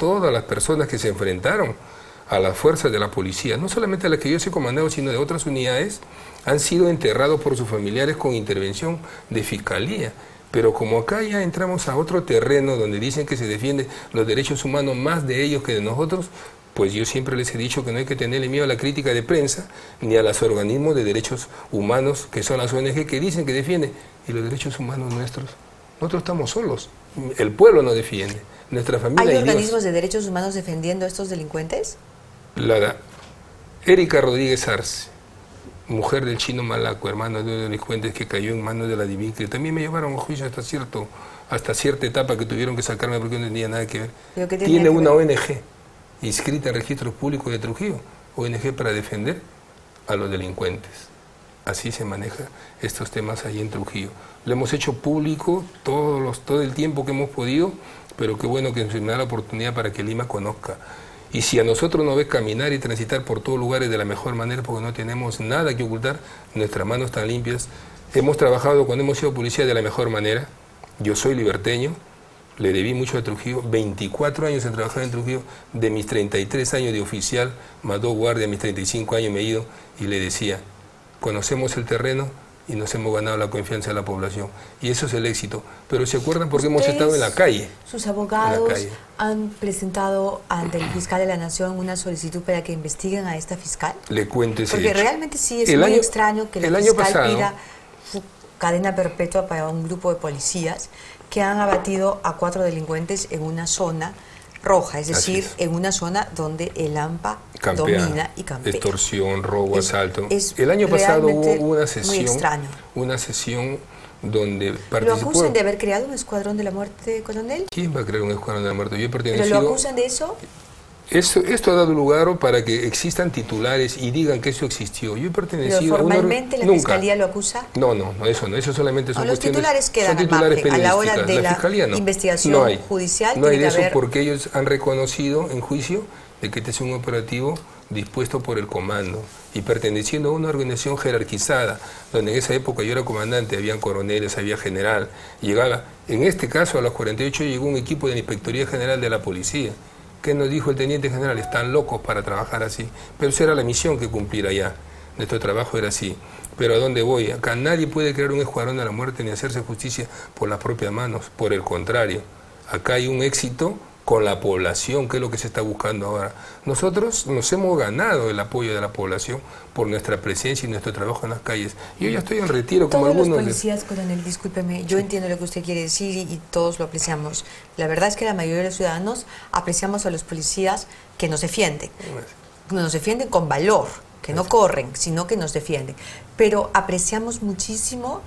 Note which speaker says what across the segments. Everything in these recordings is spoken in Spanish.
Speaker 1: todas las personas que se enfrentaron a las fuerzas de la policía, no solamente a las que yo he comandado, sino de otras unidades, han sido enterrados por sus familiares con intervención de fiscalía. Pero como acá ya entramos a otro terreno donde dicen que se defienden los derechos humanos más de ellos que de nosotros, pues yo siempre les he dicho que no hay que tenerle miedo a la crítica de prensa ni a los organismos de derechos humanos que son las ONG que dicen que defienden y los derechos humanos nuestros. Nosotros estamos solos, el pueblo no defiende, nuestra familia.
Speaker 2: ¿Hay organismos de derechos humanos defendiendo a estos delincuentes?
Speaker 1: La Erika Rodríguez Arce, mujer del chino Malaco, hermano de delincuentes que cayó en manos de la que también me llevaron a juicio hasta cierto hasta cierta etapa que tuvieron que sacarme porque no tenía nada que ver. Tiene una ONG inscrita en registros públicos de Trujillo, ONG para defender a los delincuentes. Así se maneja estos temas ahí en Trujillo. Lo hemos hecho público todos los, todo el tiempo que hemos podido, pero qué bueno que nos da la oportunidad para que Lima conozca. Y si a nosotros nos ve caminar y transitar por todos lugares de la mejor manera, porque no tenemos nada que ocultar, nuestras manos están limpias. Hemos trabajado cuando hemos sido policía de la mejor manera. Yo soy liberteño, le debí mucho a Trujillo, 24 años en trabajar en Trujillo, de mis 33 años de oficial, más dos guardias, mis 35 años me he ido y le decía, conocemos el terreno y nos hemos ganado la confianza de la población. Y eso es el éxito. Pero ¿se acuerdan porque hemos estado en la calle?
Speaker 2: Sus abogados han presentado ante el fiscal de la Nación una solicitud para que investiguen a esta fiscal.
Speaker 1: Le cuente
Speaker 2: Porque realmente sí es muy extraño que el fiscal pida cadena perpetua para un grupo de policías que han abatido a cuatro delincuentes en una zona roja, es decir, en una zona donde el AMPA domina y campea.
Speaker 1: Extorsión, robo, asalto. el año pasado hubo una sesión, una sesión donde
Speaker 2: participó... ¿Lo acusan de haber creado un escuadrón de la muerte, coronel?
Speaker 1: ¿Quién va a crear un escuadrón de la muerte? Yo he pertenecido...
Speaker 2: ¿Pero lo acusan de eso?
Speaker 1: Esto, esto, ha dado lugar para que existan titulares y digan que eso existió. Yo he pertenecido
Speaker 2: formalmente
Speaker 1: a
Speaker 2: la Fiscalía lo acusa?
Speaker 1: No, no, no, eso no, eso solamente son
Speaker 2: no, los titulares quedan a la hora de la, investigación judicial.
Speaker 1: No hay de eso porque ellos han reconocido en juicio de que este es un operativo dispuesto por el comando y perteneciendo a una organización jerarquizada, donde en esa época yo era comandante, habían coroneles, había general, llegaba, en este caso a los 48 llegó un equipo de la Inspectoría General de la Policía, ¿Qué nos dijo el teniente general? Están locos para trabajar así. Pero esa era la misión que cumplir allá. Nuestro trabajo era así. Pero ¿a dónde voy? Acá nadie puede crear un escuadrón de la muerte ni hacerse justicia por las propias manos. Por el contrario, acá hay un éxito con la población, que es lo que se está buscando ahora. Nosotros nos hemos ganado el apoyo de la población por nuestra presencia y nuestro trabajo en las calles. Yo ya estoy en retiro como algunos...
Speaker 2: Todos los policías, coronel, discúlpeme, yo entiendo lo que usted quiere decir y, todos lo apreciamos. La verdad es que la mayoría de los ciudadanos apreciamos a los policías que nos defienden. Nos defienden con valor, que no corren, sino que nos defienden. Pero apreciamos muchísimo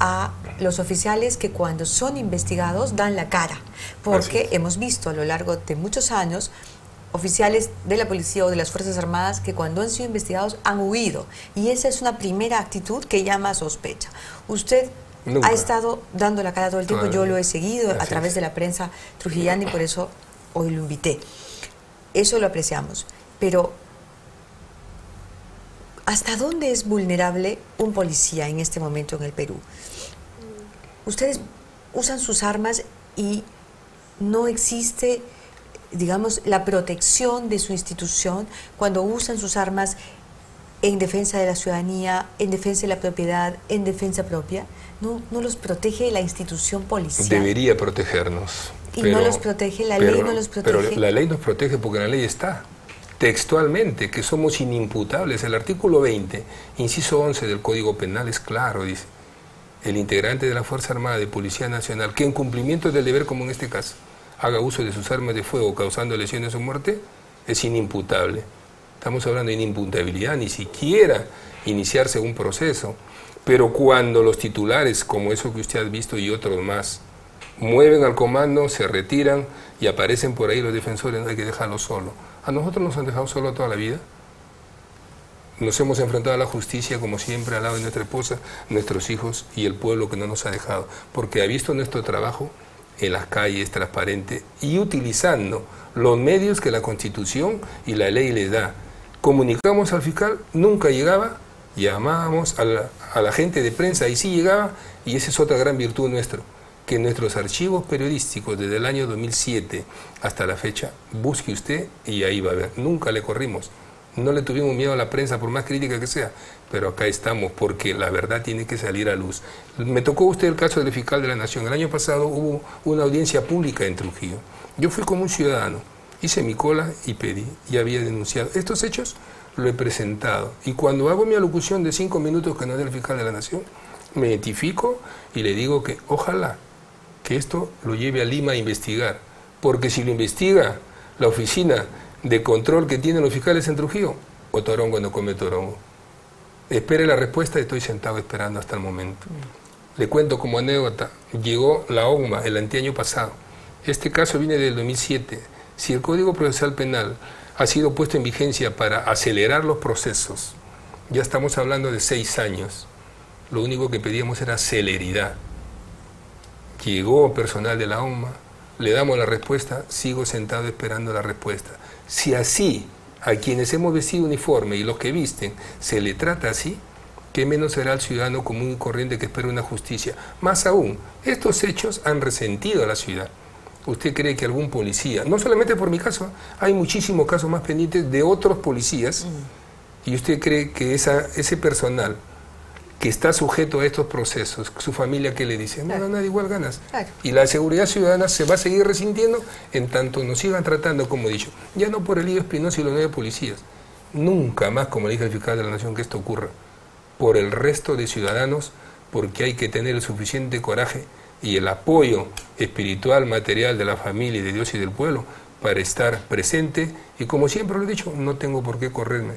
Speaker 2: a los oficiales que cuando son investigados dan la cara, porque hemos visto a lo largo de muchos años oficiales de la policía o de las Fuerzas Armadas que cuando han sido investigados han huido. Y esa es una primera actitud que llama a sospecha. Usted ha estado dando la cara todo el tiempo, yo lo he seguido a través de la prensa trujillana y por eso hoy lo invité. Eso lo apreciamos. Pero ¿Hasta dónde es vulnerable un policía en este momento en el Perú? Ustedes usan sus armas y no existe, digamos, la protección de su institución cuando usan sus armas en defensa de la ciudadanía, en defensa de la propiedad, en defensa propia. No, no los protege la institución policial.
Speaker 1: Debería protegernos.
Speaker 2: Y no los protege, la ley no los protege.
Speaker 1: Pero la ley nos protege porque la ley está textualmente que somos inimputables. El artículo 20, inciso 11 del Código Penal es claro, dice, el integrante de la Fuerza Armada de Policía Nacional que en cumplimiento del deber, como en este caso, haga uso de sus armas de fuego causando lesiones o muerte, es inimputable. Estamos hablando de inimputabilidad, ni siquiera iniciarse un proceso. Pero cuando los titulares, como eso que usted ha visto y otros más, mueven al comando, se retiran y aparecen por ahí los defensores, hay que dejarlo solo. A nosotros nos han dejado solo toda la vida. Nos hemos enfrentado a la justicia, como siempre, al lado de nuestra esposa, nuestros hijos y el pueblo que no nos ha dejado, porque ha visto nuestro trabajo en las calles transparente y utilizando los medios que la Constitución y la ley les da. Comunicamos al fiscal, nunca llegaba, llamábamos a la, a la gente de prensa y sí llegaba, y esa es otra gran virtud nuestra que nuestros archivos periodísticos desde el año 2007 hasta la fecha, busque usted y ahí va a ver. Nunca le corrimos. No le tuvimos miedo a la prensa, por más crítica que sea, pero acá estamos porque la verdad tiene que salir a luz. Me tocó usted el caso del fiscal de la Nación. El año pasado hubo una audiencia pública en Trujillo. Yo fui como un ciudadano, hice mi cola y pedí, y había denunciado. Estos hechos lo he presentado. Y cuando hago mi alocución de cinco minutos que no es del fiscal de la Nación, me identifico y le digo que ojalá que esto lo lleve a Lima a investigar. Porque si lo investiga la oficina de control que tienen los fiscales en Trujillo, o Torongo no come Torongo. Espere la respuesta estoy sentado esperando hasta el momento. Le cuento como anécdota, llegó la OMA el anteaño pasado. Este caso viene del 2007. Si el Código Procesal Penal ha sido puesto en vigencia para acelerar los procesos, ya estamos hablando de seis años. Lo único que pedíamos era celeridad. Llegó personal de la OMA, le damos la respuesta, sigo sentado esperando la respuesta. Si así a quienes hemos vestido uniforme y los que visten se le trata así, ¿qué menos será el ciudadano común y corriente que espera una justicia? Más aún, estos hechos han resentido a la ciudad. ¿Usted cree que algún policía, no solamente por mi caso, hay muchísimos casos más pendientes de otros policías, mm. y usted cree que esa, ese personal que está sujeto a estos procesos, su familia que le dice, no, nada, igual ganas. Y la seguridad ciudadana se va a seguir resintiendo en tanto nos sigan tratando, como he dicho, ya no por el lío Espinosa y los nueve policías, nunca más, como le dije al fiscal de la Nación, que esto ocurra, por el resto de ciudadanos, porque hay que tener el suficiente coraje y el apoyo espiritual, material de la familia y de Dios y del pueblo para estar presente. Y como siempre lo he dicho, no tengo por qué correrme,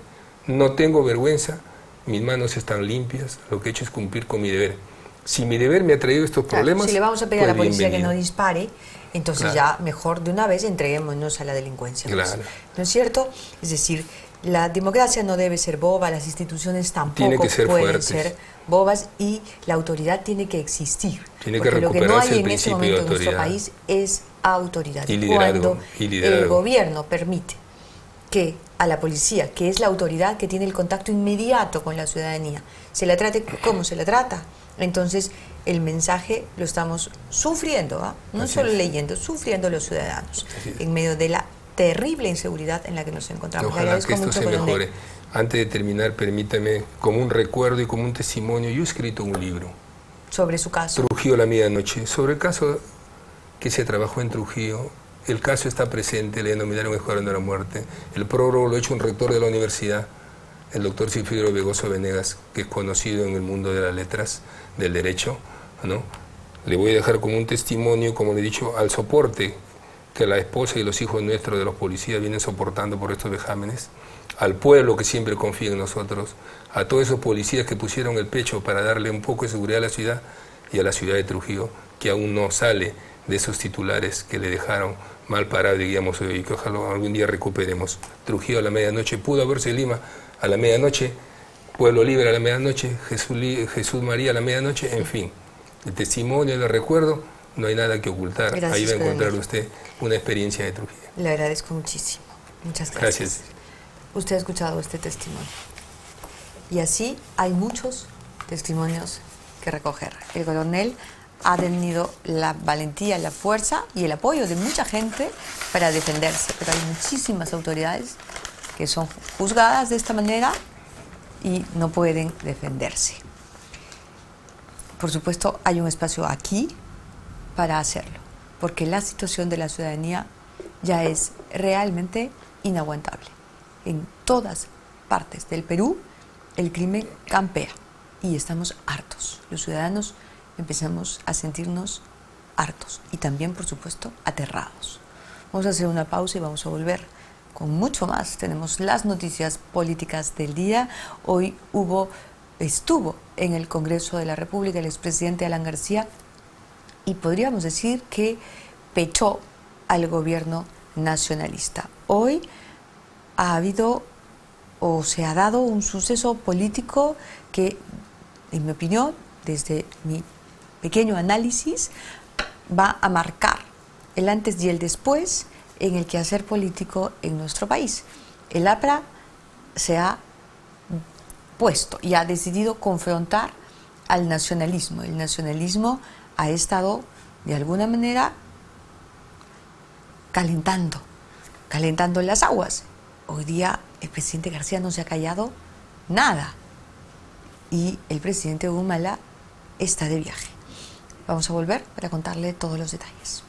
Speaker 1: no tengo vergüenza, mis manos están limpias, lo que he hecho es cumplir con mi deber. Si mi deber me ha traído estos problemas...
Speaker 2: si le vamos a pedir a la pues policía que no dispare, entonces ya mejor de una vez entreguémonos a la delincuencia.
Speaker 1: Claro.
Speaker 2: ¿No es cierto? Es decir, la democracia no debe ser boba, las instituciones tampoco pueden ser bobas y la autoridad tiene que existir.
Speaker 1: Tiene porque que lo que no hay en ese momento en nuestro
Speaker 2: país es autoridad.
Speaker 1: Y Cuando
Speaker 2: el gobierno permite que a la policía, que es la autoridad que tiene el contacto inmediato con la ciudadanía, se la trate como se la trata. Entonces, el mensaje lo estamos sufriendo, ¿ah? no solo leyendo, sufriendo los ciudadanos, en medio de la terrible inseguridad en la que nos encontramos.
Speaker 1: Ojalá que esto se mejore. Antes de terminar, permítame, como un recuerdo y como un testimonio, yo he escrito un libro.
Speaker 2: ¿Sobre su caso?
Speaker 1: Trujillo la medianoche. Sobre el caso que se trabajó en Trujillo el caso está presente, le denominaron Escuadrón de la Muerte. El prólogo lo ha hecho un rector de la universidad, el doctor Cifrido Vegoso Venegas, que es conocido en el mundo de las letras, del derecho. ¿no? Le voy a dejar como un testimonio, como le he dicho, al soporte que la esposa y los hijos nuestros de los policías vienen soportando por estos vejámenes, al pueblo que siempre confía en nosotros, a todos esos policías que pusieron el pecho para darle un poco de seguridad a la ciudad y a la ciudad de Trujillo, que aún no sale de esos titulares que le dejaron mal parado, digamos, y que ojalá algún día recuperemos. Trujillo a la medianoche, pudo haberse Lima a la medianoche, Pueblo Libre a la medianoche, Jesús, Jesús María a la medianoche, en fin. El testimonio, el recuerdo, no hay nada que ocultar. Ahí va a encontrar usted una experiencia de Trujillo.
Speaker 2: Le agradezco muchísimo. Muchas gracias. gracias. Usted ha escuchado este testimonio. Y así hay muchos testimonios que recoger. El coronel ha tenido la valentía, la fuerza y el apoyo de mucha gente para defenderse, pero hay muchísimas autoridades que son juzgadas de esta manera y no pueden defenderse. Por supuesto, hay un espacio aquí para hacerlo, porque la situación de la ciudadanía ya es realmente inaguantable. En todas partes del Perú el crimen campea y estamos hartos. Los ciudadanos empezamos a sentirnos hartos y también, por supuesto, aterrados. Vamos a hacer una pausa y vamos a volver con mucho más. Tenemos las noticias políticas del día. Hoy hubo, estuvo en el Congreso de la República el expresidente Alan García y podríamos decir que pechó al gobierno nacionalista. Hoy ha habido o se ha dado un suceso político que, en mi opinión, desde mi pequeño análisis va a marcar el antes y el después en el quehacer político en nuestro país. El APRA se ha puesto y ha decidido confrontar al nacionalismo. El nacionalismo ha estado de alguna manera calentando, calentando las aguas. Hoy día el presidente García no se ha callado nada y el presidente Humala está de viaje. Vamos a volver para contarle todos los detalles.